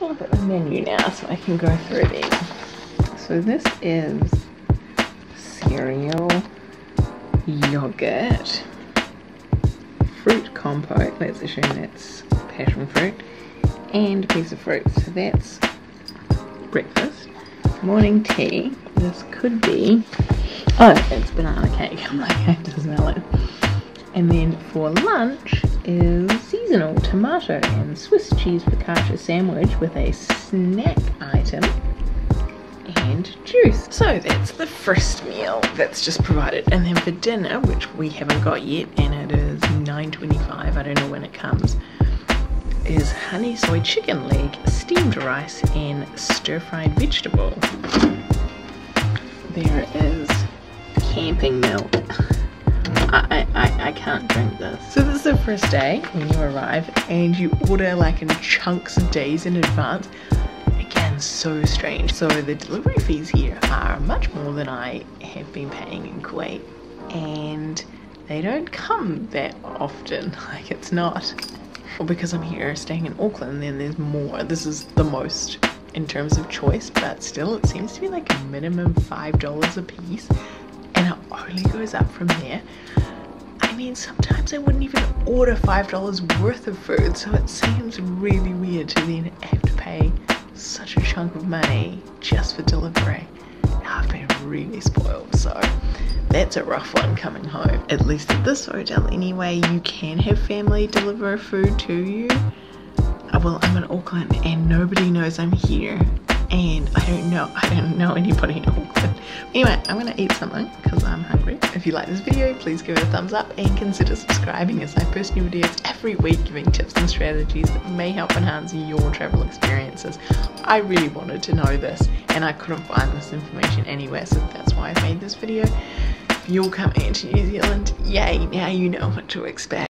look at the menu now so I can go through these. So this is cereal, yogurt, fruit compote, let's assume that's passion fruit, and a piece of fruit. So that's breakfast. Morning tea, this could be, oh, it's banana cake. I'm like, I have to smell it. And then for lunch is seasonal tomato and Swiss cheese focaccia sandwich with a snack item and juice. So that's the first meal that's just provided. And then for dinner, which we haven't got yet, and it is 9.25, I don't know when it comes, is honey soy chicken leg, steamed rice, and stir-fried vegetable. There is camping milk. I, I, I can't drink this. So this first day when you arrive and you order like in chunks of days in advance again, so strange. So the delivery fees here are much more than I have been paying in Kuwait and they don't come that often. Like it's not, well because I'm here staying in Auckland then there's more. This is the most in terms of choice but still it seems to be like a minimum $5 a piece and it only goes up from there. I mean, sometimes I wouldn't even order $5 worth of food, so it seems really weird to then have to pay such a chunk of money just for delivery. I've been really spoiled, so that's a rough one coming home. At least at this hotel anyway, you can have family deliver food to you. Well, I'm in Auckland and nobody knows I'm here and I don't know, I don't know anybody in Auckland. Anyway, I'm gonna eat something because I'm hungry. If you like this video, please give it a thumbs up and consider subscribing as I post new videos every week giving tips and strategies that may help enhance your travel experiences. I really wanted to know this and I couldn't find this information anywhere, so that's why I made this video. If you're coming into New Zealand, yay, now you know what to expect.